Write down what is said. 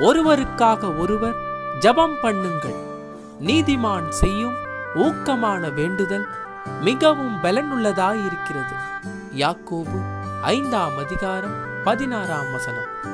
ஒருவருக்காக ஒருவர் ஜெபம் பண்ணுங்கள். நீதிமான் செய்யும் ஊக்கமான வேண்டுதல் மிகவும் பலனுள்ளதாயிருக்கிறது. யாக்கோபு ஐந்தாம் அதிகாரம் பதினாறாம் வசனம்.